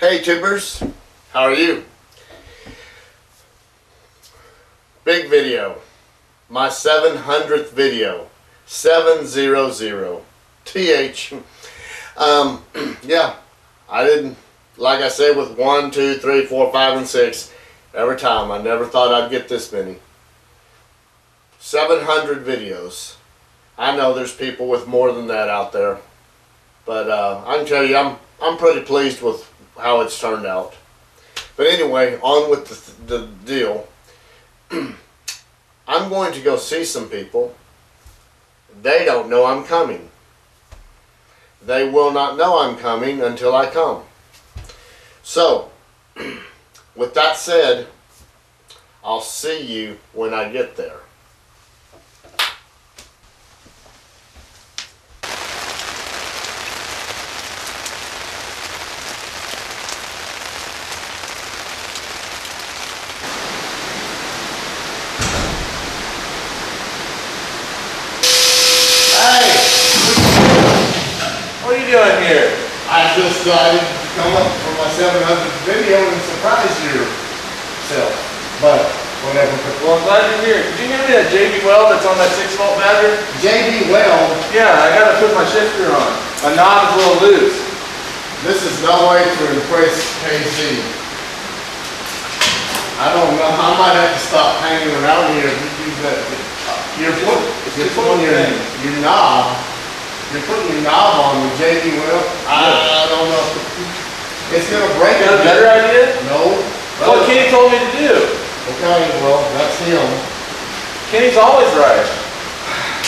Hey tubers, how are you? Big video, my 700th video, 700, TH. Um, yeah, I didn't, like I said with one, two, three, four, five, and 6, every time, I never thought I'd get this many. 700 videos. I know there's people with more than that out there. But uh, I can tell you, I'm, I'm pretty pleased with how it's turned out. But anyway, on with the, the deal. I'm going to go see some people. They don't know I'm coming. They will not know I'm coming until I come. So, with that said, I'll see you when I get there. Hey! What are you doing here? I just decided to come up for my 700th video and surprise yourself. But, whatever. Well, I'm glad you're here. Did you hear me that JB Weld that's on that 6 volt battery? JB Weld, Yeah, I gotta put my shifter on. My knob is a little loose. this is no way to impress KC. I don't know, I might have to stop hanging around here. if you do that. You're putting, you're putting your, your knob, you're putting your knob on with JB Weld. I don't know. It's gonna break You got a better idea? No. That's what Kenny told me to do. Okay, well, that's him. Kenny's always right.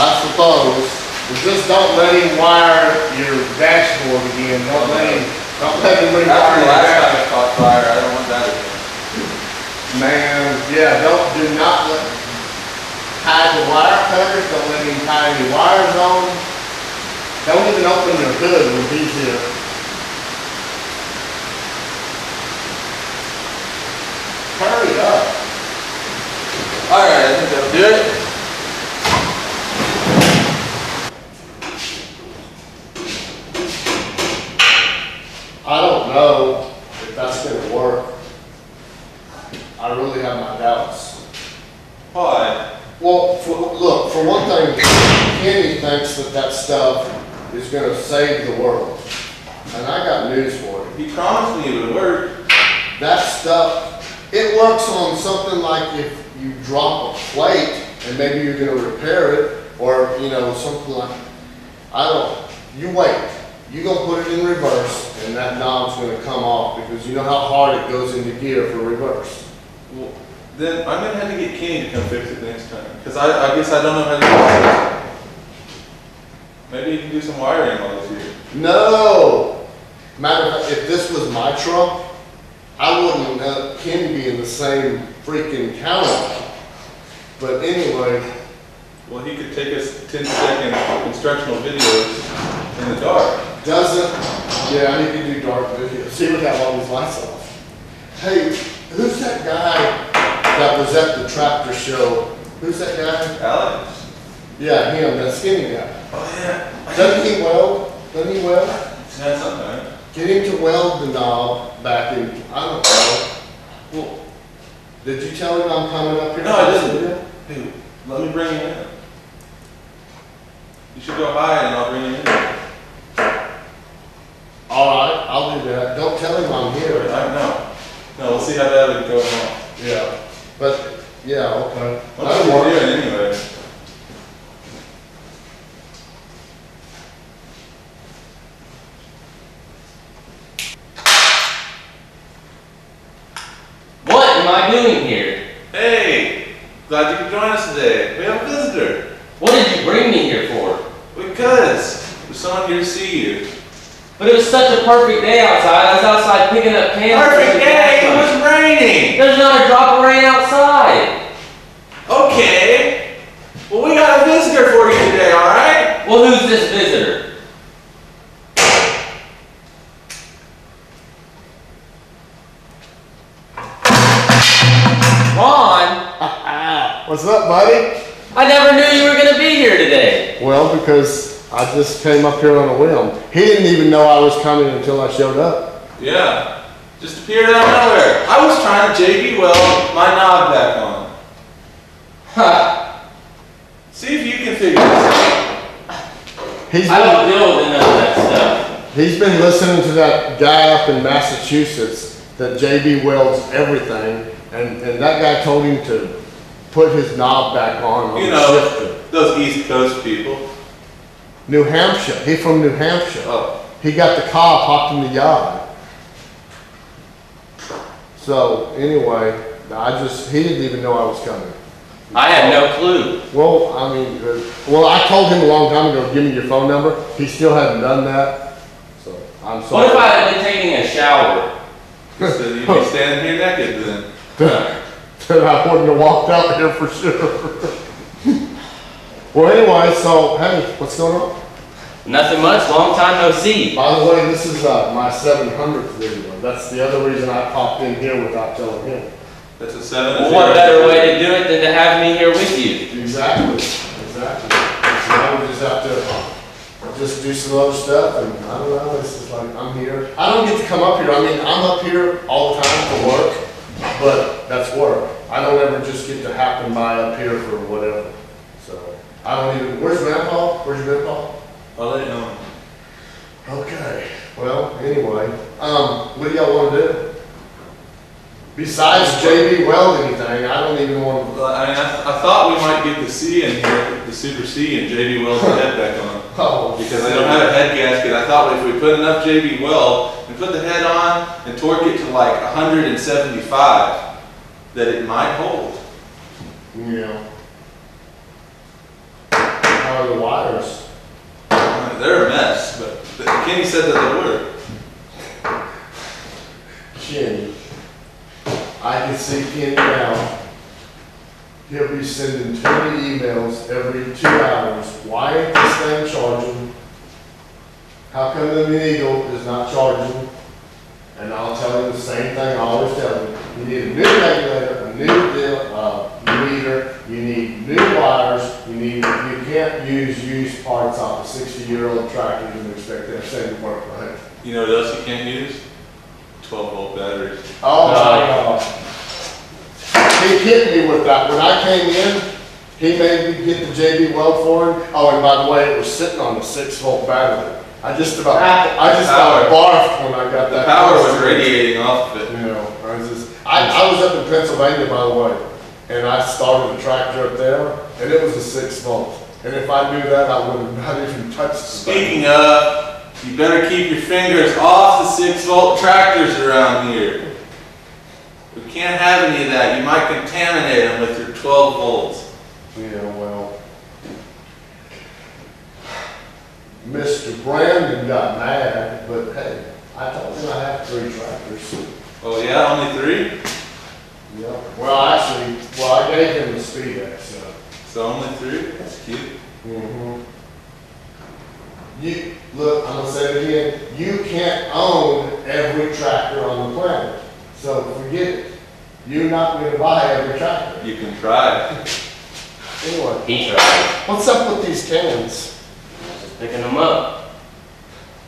I suppose. But just don't let him wire your dashboard again. Don't let him, don't let him rewire After the your last dashboard. time it caught fire, I don't want that again. Man, yeah, don't, do not let, hide the wire cutters, don't let him tie any wires on. Don't even open your hood when he's here. Hurry up. Alright, I think that'll do it. I don't know if that's gonna work. I really have my doubts. Why? Well, for, look, for one thing, Kenny thinks that that stuff is gonna save the world. And I got news for you. He promised me it would work. That stuff, it works on something like if you drop a plate and maybe you're gonna repair it, or, you know, something like, I don't, you wait. You're gonna put it in reverse and that knob's gonna come off because you know how hard it goes into gear for reverse. Well, then I'm gonna have to get Kenny to come fix it next time. Cause I, I guess I don't know how to do it. Maybe you can do some wiring while he's here. No! Matter of fact, if this was my truck, I wouldn't let Kenny be in the same freaking counter. But anyway, Well, he could take us 10 second instructional videos in the dark. doesn't, yeah, he can do dark videos. See, we have all these lights off. Hey, who's that guy that was at the tractor show? Who's that guy? Alex? Yeah, him, that skinny guy. Oh, yeah. Doesn't he weld? Doesn't he weld? He's had some time. Get him to weld the knob back in, I don't know. Well, Did you tell him I'm coming up here? No, I didn't. hey, let me bring you in. You should go hide and I'll bring you in. All right, I'll do that. Don't tell him I'm here. I know. No, we'll see how that would go on. Yeah, but, yeah, okay. What are you doing anyway? What am I doing here? Hey, glad you could join us today. We have a visitor. What did you bring me here for? Because there's someone here to see you. But it was such a perfect day outside. I was outside picking up cans. Perfect day. It was raining. There's not a drop of rain outside. Okay. Well, we got a visitor for you today, all right? Well, who's this visitor? What's up, buddy? I never knew you were going to be here today. Well, because I just came up here on a whim. He didn't even know I was coming until I showed up. Yeah. Just appeared out of nowhere. I was trying to JB Weld my knob back on. Ha, See if you can figure this out. He's I been, don't deal with none of that stuff. he's been listening to that guy up in Massachusetts that JB welds everything, and, and that guy told him to put his knob back on You know, those East Coast people. New Hampshire, He's from New Hampshire. Oh, He got the car parked in the yard. So anyway, I just, he didn't even know I was coming. I had no clue. Well, I mean, uh, well, I told him a long time ago, give me your phone number. He still hasn't done that. So I'm sorry. What if I had been taking a shower? so you'd be standing here naked then. Then I wouldn't have walked out here for sure. Well, anyway, so, hey, what's going on? Nothing much, long time no see. By the way, this is, uh, my seven hundredth video. That's the other reason I popped in here without telling him. That's a seven. Well, what better way to do it than to have me here with you? Exactly, exactly. So now we just have to just do some other stuff and I don't know, it's just like, I'm here. I don't get to come up here. I mean, I'm up here all the time for work, but that's work. I don't ever just get to happen by up here for whatever. So, I don't even, where's grandpa? Where's your grandpa? I'll let you know. Okay, well, anyway, um, what do y'all wanna do? Besides JB weld anything, I don't even wanna, Well, I mean, I, I thought we might get the C in here, the Super C, and JB Weld the head back on. oh. Because I don't have a head gasket. I thought if we put enough JB Weld and put the head on and torque it to like 175, that it might hold. Yeah. How are the wires? They're a mess, but Kenny said that they were. Kenny. I can see Kenny now. He'll be sending twenty emails every two hours. Why ain't this thing charging? How come the needle is not charging? And I'll tell him the same thing I always tell him. You need a new regulator, a new deal, uh, meter, you need new wires, you need, you can't use used parts off a sixty-year-old tractors and expect that same work, right? You know what else you can't use? 12 volt batteries. Oh, my God. He hit me with that. When I came in, he made me get the JB Weld for him. Oh, and by the way, it was sitting on the six volt battery. I just about, ah. I just about barfed when I got The that. power was radiating off of it. You know, I was just, I, I was up in Pennsylvania, by the way, and I started a tractor up there, and it was a six volt. And if I knew that, I would have not even touched the thing. Speaking of, you better keep your fingers off the 6 volt tractors around here. We can't have any of that. You might contaminate them with your 12 volts. Yeah, well. Mr. Brandon got mad, but hey, I told him I have three tractors. Oh yeah, only three? Yeah. Well, actually, well, I gave him the Speedex, so. So only three? That's cute. Mm-hmm. You, look, I'm gonna say it again, you can't own every tractor on the planet, so forget it. You're not gonna buy every tractor. You can try. Anyway, He tried. what's up with these cans? Just picking them up.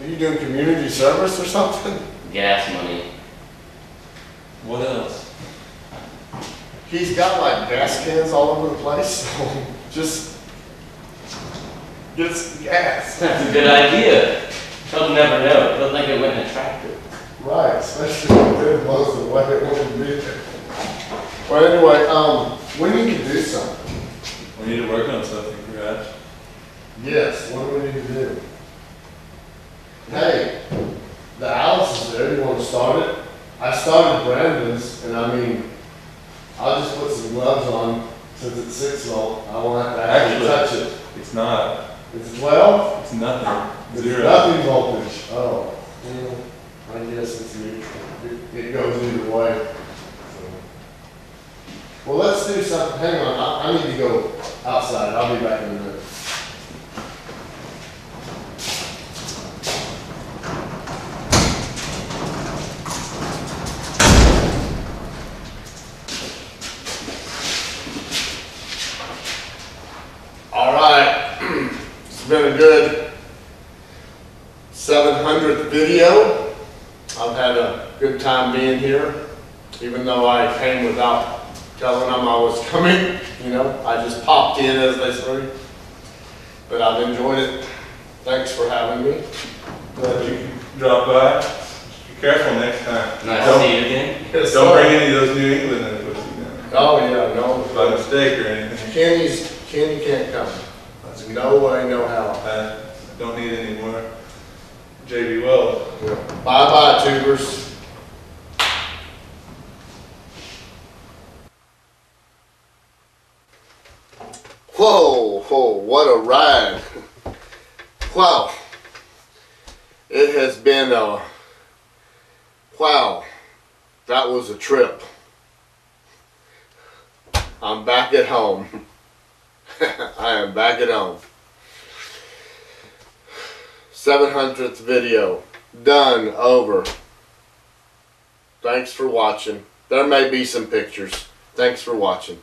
Are you doing community service or something? Gas money. What else? He's got like gas cans all over the place, so just get some gas. That's a good idea. He'll never know. He'll think it went in a tractor. Right, especially if it blows the way it wouldn't be there. Well, anyway, um, we need to do something. We need to work on something, perhaps. Yes, what do we do? Hey, the house is there, you wanna start it? I started Brandon's, and I mean, I'll just put some gloves on, since it's six volt, I won't have to actually touch it. It's not. It's twelve? It's nothing. It's Zero. nothing voltage. Oh, well, I guess it's neutral. It, it goes either way. So. Well, let's do something. Hang on, I, I need to go outside. I'll be back in a minute. All right. It's been a good 700th video. I've had a good time time being here, even though I came without telling them I was coming, you know, I just popped in as they say. But I've enjoyed it. Thanks for having me. Glad you could drop by. Be careful next time. Nice to see you again. Yes, Don't sir. bring any of those New England in with you now. Oh, yeah, no. By mistake or anything. Kenny's, Kenny can't come. No way, no how. I don't need any more JB Welds. Bye-bye, tubers. Whoa, whoa, what a ride. Wow. It has been a, wow, that was a trip. I'm back at home. I am back at home. 700th video. Done. Over. Thanks for watching. There may be some pictures. Thanks for watching.